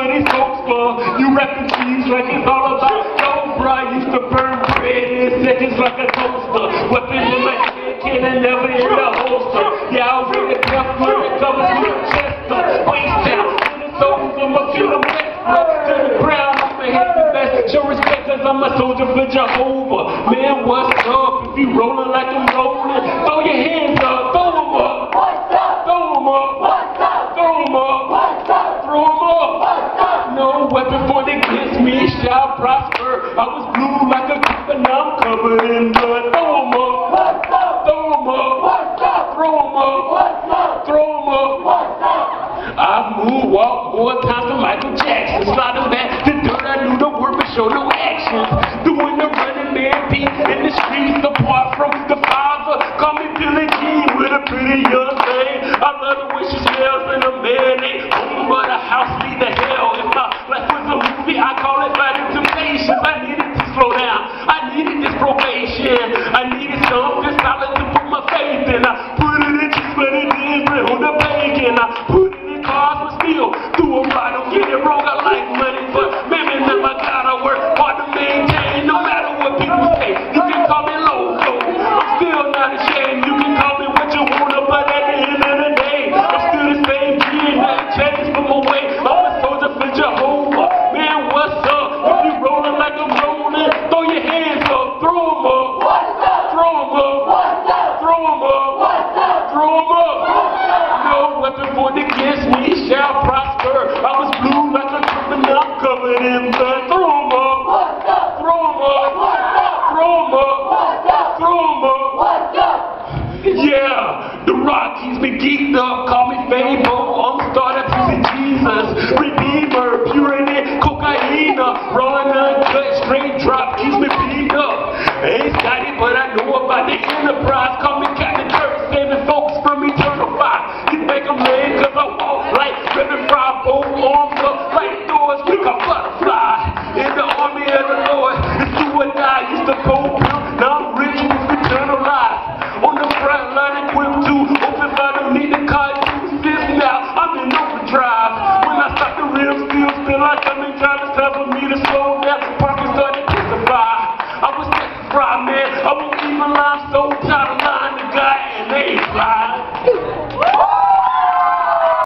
funny folks for. You rapping cheese like it's all about dough, bro. I used to burn bread in seconds like a toaster. Weapon in my hand, can I never in the holster? Yeah, I'll read it death for the covers with a chester. Waist down, in the soles of my feet, I'm. To the crowd, I'm the head the best. Show respect cause I'm a soldier for Jehovah. Man, what's up? If you rollin' like I'm rollin', throw your hands up, throw them up. What's up? Throw them up. What's up? Throw them up. Shall prosper. I was blue like a cup and I'm covered in blood. Throw 'em up, What's up? throw 'em up, What's up? throw 'em up, What's up? throw 'em up. What's up? I've moonwalk more times than Michael Jackson. Sliding back the dirt, I knew the word but show no action. Doing the running man beat in the streets apart from the father. Call me Billie Jean with a pretty young thing. I love the way she smells and a man home but a house lead to Yeah, the rock keeps me geeked up. Call me Fable. I'm started to see Jesus.